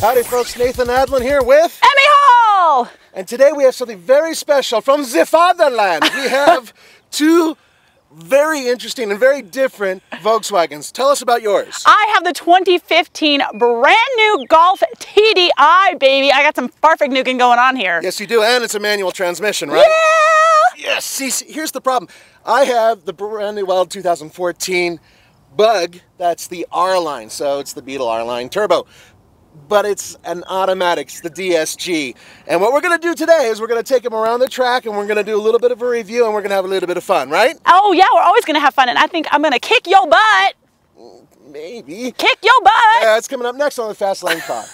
Howdy folks, Nathan Adlen here with Emme Hall! And today we have something very special from the fatherland. We have two very interesting and very different Volkswagens. Tell us about yours. I have the 2015 brand new Golf TDI, baby. I got some Fahrvergnügen going on here. Yes, you do, and it's a manual transmission, right? Yeah! Yes, see, see, here's the problem. I have the brand new Weld 2014 Bug, that's the R line, so it's the Beetle R line turbo but it's an automatic, it's the DSG. And what we're gonna do today is we're gonna take them around the track and we're gonna do a little bit of a review and we're gonna have a little bit of fun, right? Oh yeah, we're always gonna have fun and I think I'm gonna kick your butt. Maybe. Kick your butt! Yeah, it's coming up next on the Fast Lane Car.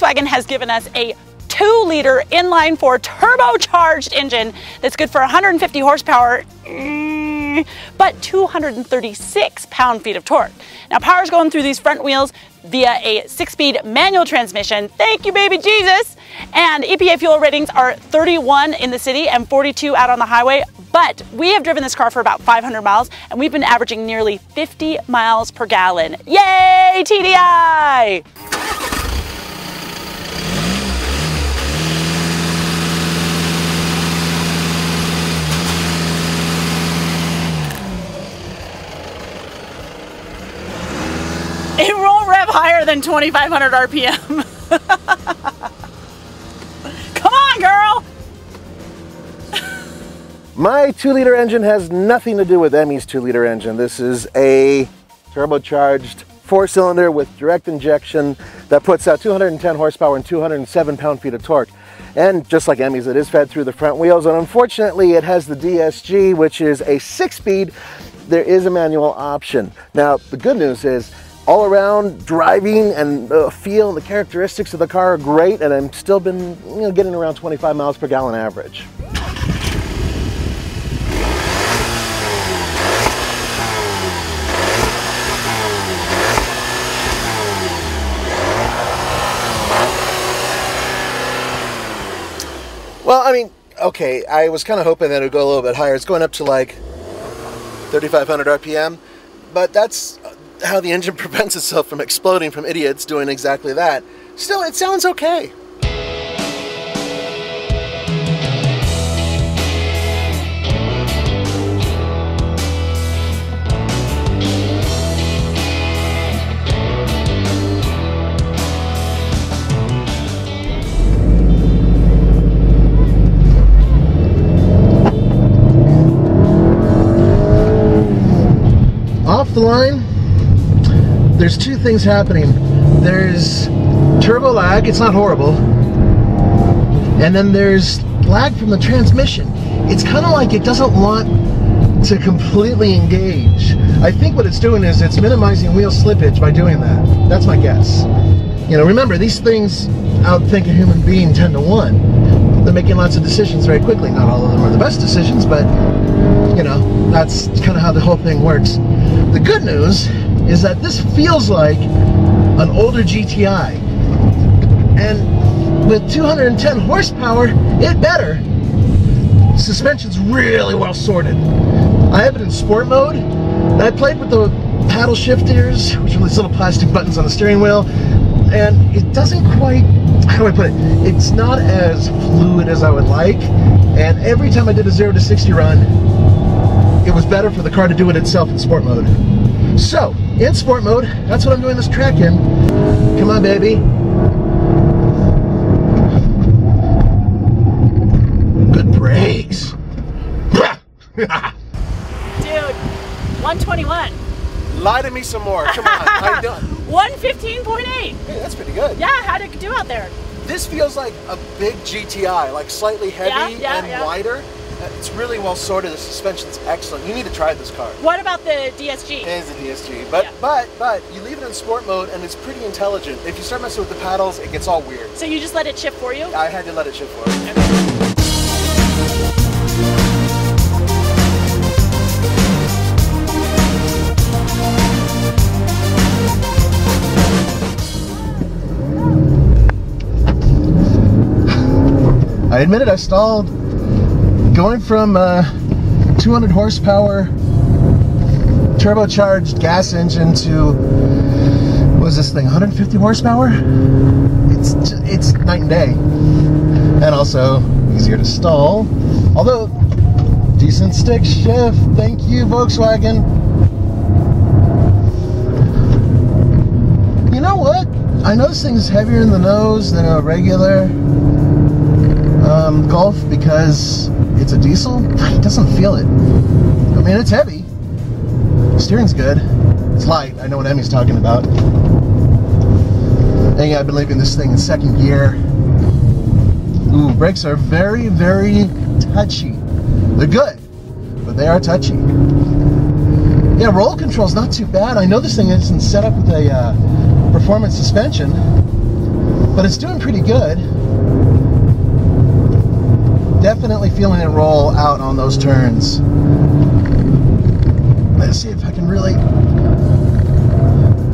Volkswagen has given us a 2 liter inline 4 turbocharged engine that's good for 150 horsepower, mm, but 236 pound feet of torque. Now, power's going through these front wheels via a six speed manual transmission. Thank you, baby Jesus. And EPA fuel ratings are 31 in the city and 42 out on the highway. But we have driven this car for about 500 miles and we've been averaging nearly 50 miles per gallon. Yay, TDI! It won't rev higher than 2,500 RPM. Come on, girl! My two liter engine has nothing to do with Emme's two liter engine. This is a turbocharged four cylinder with direct injection that puts out 210 horsepower and 207 pound feet of torque. And just like Emme's, it is fed through the front wheels. And unfortunately, it has the DSG, which is a six speed. There is a manual option. Now, the good news is all around driving and the feel and the characteristics of the car are great and I'm still been you know, getting around 25 miles per gallon average. Well, I mean, okay, I was kind of hoping that it would go a little bit higher. It's going up to like 3,500 RPM, but that's how the engine prevents itself from exploding from idiots doing exactly that. Still, it sounds okay. Off the line, there's two things happening. There's turbo lag, it's not horrible. And then there's lag from the transmission. It's kind of like it doesn't want to completely engage. I think what it's doing is it's minimizing wheel slippage by doing that. That's my guess. You know, remember, these things outthink a human being 10 to 1. They're making lots of decisions very quickly. Not all of them are the best decisions, but, you know, that's kind of how the whole thing works. The good news is that this feels like an older GTI. And with 210 horsepower, it better. Suspension's really well sorted. I have it in sport mode, and I played with the paddle shifters, which are these little plastic buttons on the steering wheel, and it doesn't quite, how do I put it? It's not as fluid as I would like, and every time I did a 0 to 60 run, it was better for the car to do it itself in sport mode. So, in sport mode, that's what I'm doing this track in. Come on, baby. Good brakes. Dude, 121. Lie to me some more. Come on. I don't. 115.8. Hey, that's pretty good. Yeah, how'd it do out there? This feels like a big GTI, like slightly heavy Yeah, yeah, and yeah. wider. It's really well sorted. The suspension's excellent. You need to try this car. What about the DSG? It is a DSG, but yeah. but but you leave it in sport mode and it's pretty intelligent. If you start messing with the paddles, it gets all weird. So you just let it shift for you? I had to let it shift for me. Okay. I admit it, I stalled. Going from uh, 200 horsepower turbocharged gas engine to what is this thing 150 horsepower? It's it's night and day. And also easier to stall. Although decent stick shift. Thank you Volkswagen. You know what? I know this thing is heavier in the nose than a regular um, Golf because it's a diesel it doesn't feel it I mean it's heavy Steering's good. It's light. I know what Emme's talking about. And yeah, I've been leaving this thing in second gear. Ooh, brakes are very, very touchy. They're good, but they are touchy. Yeah, roll control's not too bad. I know this thing isn't set up with a uh, performance suspension, but it's doing pretty good. Definitely feeling it roll out on those turns. Let's see if I can really.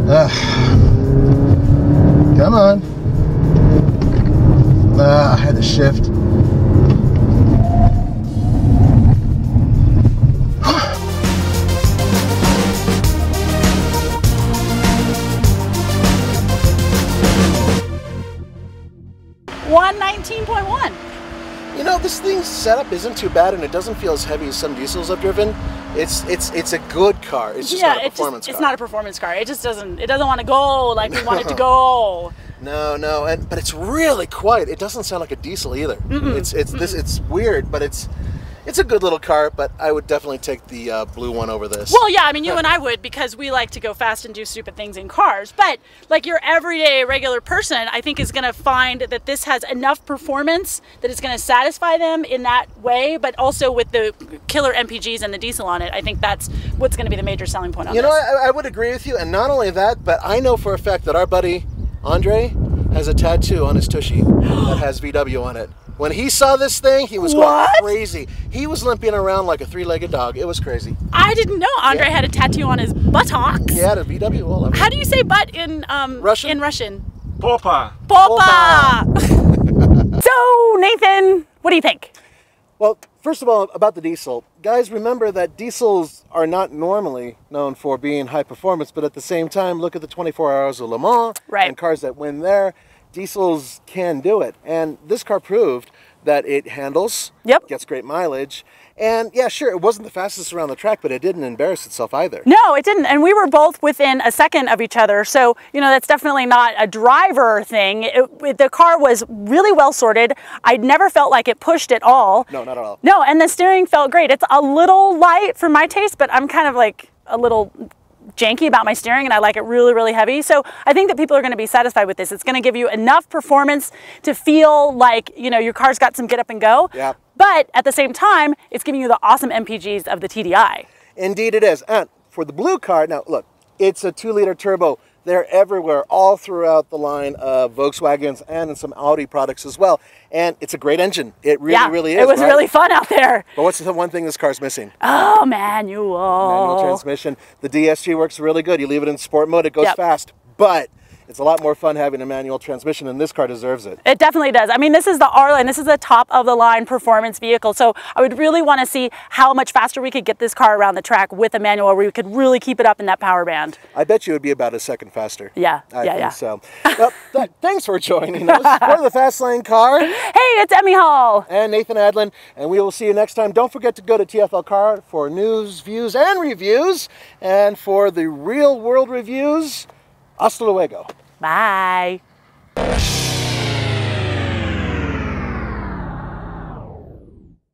Uh, come on. Uh, I had to shift. One nineteen point one. Know, this thing's setup isn't too bad, and it doesn't feel as heavy as some diesels I've driven. It's it's it's a good car. It's just yeah, not a it's performance just, car. It's not a performance car. It just doesn't. It doesn't want to go like we want it to go. No, no, and but it's really quiet. It doesn't sound like a diesel either. Mm-mm. It's it's this it's weird, but it's it's a good little car. But I would definitely take the uh, blue one over this. Well, yeah, I mean, you and I would because we like to go fast and do stupid things in cars. But like your everyday regular person, I think is going to find that this has enough performance that it's going to satisfy them in that way. But also with the killer MPGs and the diesel on it, I think that's what's going to be the major selling point on you know, this. I, I would agree with you, and not only that, but I know for a fact that our buddy Andre has a tattoo on his tushy that has VW on it. When he saw this thing, he was What? going crazy. He was limping around like a three-legged dog. It was crazy. I didn't know Andre Yeah. had a tattoo on his buttocks. He had a VW all over. How do you say butt in um Russian? In Russian. Popa. Popa. so Nathan, what do you think? Well, first of all, about the diesel, guys, remember that diesels are not normally known for being high performance, but at the same time, look at the 24 Hours of Le Mans Right. and cars that win there. Diesels can do it, and this car proved that it handles, Yep. gets great mileage, and yeah, sure, it wasn't the fastest around the track, but it didn't embarrass itself either. No, it didn't. And we were both within a second of each other. So, you know, that's definitely not a driver thing. It, it- the car was really well sorted. I never felt like it pushed at all. No, not at all. No, and the steering felt great. It's a little light for my taste, but I'm kind of like a little janky about my steering and I like it really, really heavy. So I think that people are going to be satisfied with this. It's going to give you enough performance to feel like, you know, your car's got some get up and go. Yeah. But at the same time, it's giving you the awesome MPGs of the TDI. Indeed, it is. And for the blue car, now look, it's a two-liter turbo. They're everywhere, all throughout the line of Volkswagens and in some Audi products as well. And it's a great engine. It really, yeah, really is. It was right? really fun out there. But what's the one thing this car's missing? Oh, manual. Manual transmission. The DSG works really good. You leave it in sport mode, it goes Yep. fast. But it's a lot more fun having a manual transmission, and this car deserves it. It definitely does. I mean, this is the R line. This is the top of the line performance vehicle. So I would really want to see how much faster we could get this car around the track with a manual where we could really keep it up in that power band. I bet you it would be about a second faster. Yeah, I yeah, think yeah. so. well, th- thanks for joining us for the Fast Lane Car. Hey, it's Emme Hall. and Nathan Adlen, and we will see you next time. Don't forget to go to TFL Car for news, views, and reviews, and for the real world reviews. Hasta luego. Bye.